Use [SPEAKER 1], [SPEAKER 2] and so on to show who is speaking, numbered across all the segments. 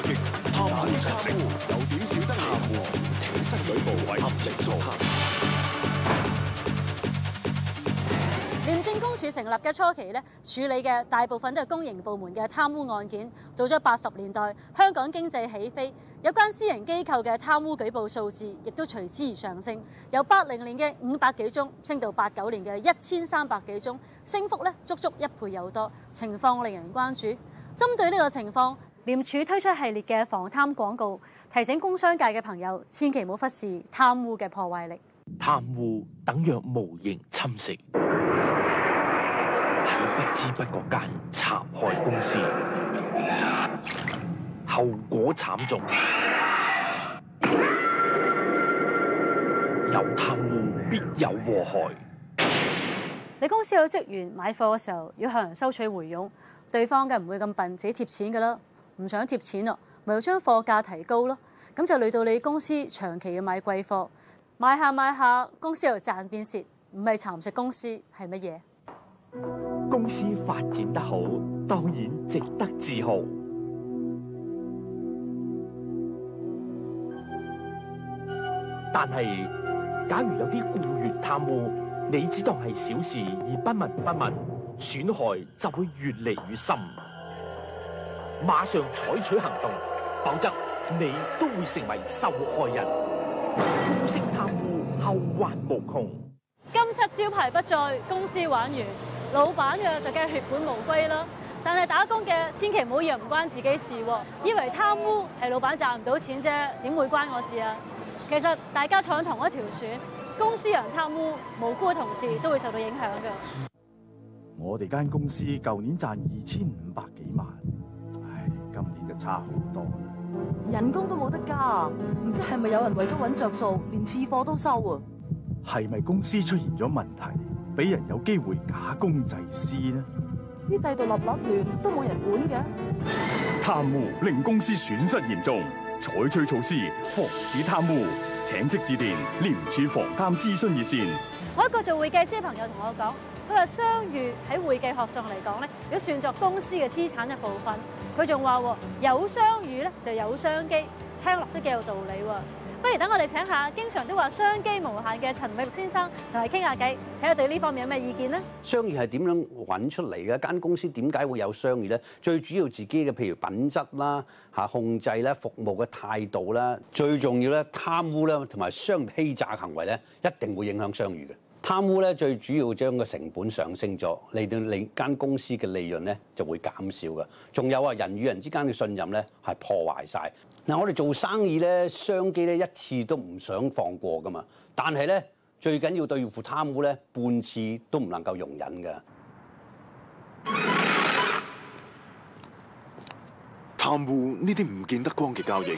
[SPEAKER 1] 打擊貪污查證，又點少得貪污？挺身水部委合力做。
[SPEAKER 2] 廉政公署成立嘅初期咧，處理嘅大部分都係公營部門嘅貪污案件。到咗八十年代，香港經濟起飛，有關私人機構嘅貪污舉報數字亦都隨之而上升，由八零年嘅五百幾宗升到八九年嘅一千三百幾宗，升幅咧足足一倍有多，情況令人關注。針對呢個情況，廉署推出系列嘅防貪廣告，提醒工商界嘅朋友千祈唔好忽視貪污嘅破壞力。
[SPEAKER 3] 貪污等若無形侵蝕，喺不知不覺間殘害公司，後果慘重。有貪污必有禍害。
[SPEAKER 2] 你公司有職員買貨嘅時候要向人收取回佣，對方梗唔會咁笨自己貼錢㗎啦，唔想貼錢咯，咪要將貨價提高咯，咁就累到你公司長期要買貴貨，買下買下，公司又賺變蝕，唔係蠶食公司係乜嘢？
[SPEAKER 3] 公司發展得好，當然值得自豪。但係，假如有啲僱員貪污，你只當係小事而不聞不問，損害就會越嚟越深。馬上采取行动，否则你都会成为受害人。公式貪污后患无穷。
[SPEAKER 2] 金漆招牌不再，公司玩完，老板嘅就梗係血本无归啦。但系打工嘅千祈唔好以为唔关自己事喎，以为贪污系老板赚唔到钱啫，点会关我事啊？其实大家坐喺同一条船，公司人贪污，无辜嘅同事都会受到影响嘅。
[SPEAKER 4] 我哋间公司旧年赚二千五百幾萬，唉，今年就差好多。
[SPEAKER 5] 人工都冇得加，唔知系咪有人为咗揾着数，连次货都收啊？
[SPEAKER 4] 系咪公司出现咗问题，俾人有机会假公济私呢？
[SPEAKER 5] 啲制度立立乱，都冇人管嘅。
[SPEAKER 6] 贪污令公司损失严重，采取措施防止贪污，请即致电廉署防貪諮詢熱線。
[SPEAKER 2] 我一个做会计师嘅朋友同我講，佢話商譽喺會計學上嚟講咧，如果算作公司嘅資產一部分，佢仲話有商譽咧就有商機，聽落都幾有道理喎。不如等我哋請下經常都話商機無限嘅陳偉陸先生同佢傾下偈，睇下對呢方面有咩意見呢？
[SPEAKER 7] 商譽係點樣揾出嚟嘅？間公司點解會有商譽咧？最主要自己嘅譬如品質啦、嚇控制咧、服務嘅態度啦，最重要咧貪污啦同埋商欺詐行為咧，一定會影響商譽嘅。貪污咧最主要將個成本上升咗，嚟到你間公司嘅利潤咧就會減少嘅。仲有啊，人與人之間嘅信任咧係破壞晒。嗱，我哋做生意咧，商機咧一次都唔想放過噶嘛。但係咧，最緊要對付貪污咧，半次都唔能夠容忍㗎。
[SPEAKER 1] 貪污呢啲唔見得光嘅交易，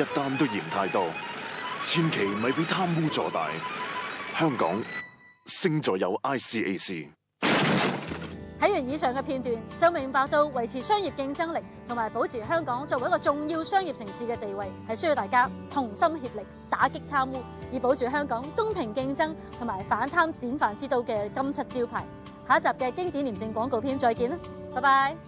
[SPEAKER 1] 一單都嫌太多，千祈咪俾貪污做大。香港星座有 ICAC。
[SPEAKER 2] 睇完以上嘅片段，就明白到维持商业竞争力同埋保持香港作为一个重要商业城市嘅地位，系需要大家同心协力打击贪污，以保住香港公平竞争同埋反贪典范之道嘅金漆招牌。下一集嘅经典廉政广告片再见啦，拜拜。